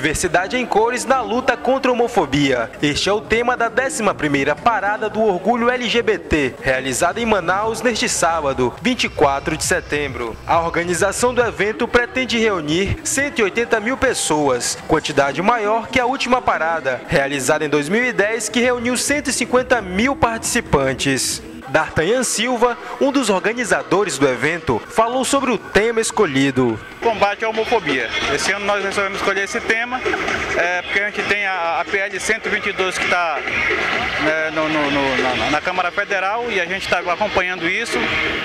Diversidade em cores na luta contra a homofobia. Este é o tema da 11ª Parada do Orgulho LGBT, realizada em Manaus neste sábado, 24 de setembro. A organização do evento pretende reunir 180 mil pessoas, quantidade maior que a última parada, realizada em 2010, que reuniu 150 mil participantes. D'Artagnan Silva, um dos organizadores do evento, falou sobre o tema escolhido. Combate à homofobia. Esse ano nós resolvemos escolher esse tema, é, porque a gente tem a, a PL 122 que está né, no, no, no, na, na, Câmara Federal e a gente está acompanhando isso.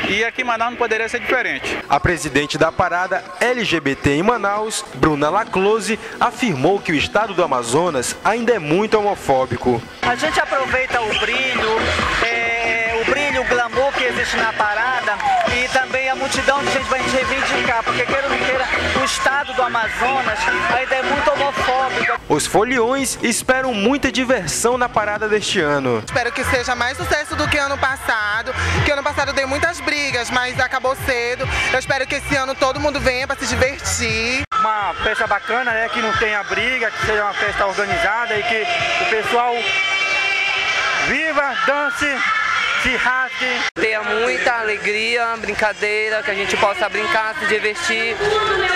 E aqui em Manaus não poderia ser diferente. A presidente da parada LGBT em Manaus, Bruna Laclose, afirmou que o estado do Amazonas ainda é muito homofóbico. A gente aproveita o brilho. Glamour que existe na parada e também a multidão de gente vai reivindicar, porque queira ou não queira, o estado do Amazonas ainda é muito homofóbico. Os foliões esperam muita diversão na parada deste ano. Espero que seja mais sucesso do que ano passado, que ano passado deu muitas brigas, mas acabou cedo. Eu espero que esse ano todo mundo venha para se divertir. Uma festa bacana, né, que não tenha briga, que seja uma festa organizada e que o pessoal viva, dance, se rasgue. Tenha muita alegria, brincadeira, que a gente possa brincar, se divertir,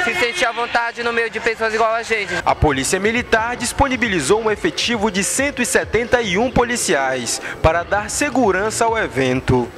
se sentir à vontade no meio de pessoas igual a gente. A Polícia Militar disponibilizou um efetivo de 171 policiais para dar segurança ao evento.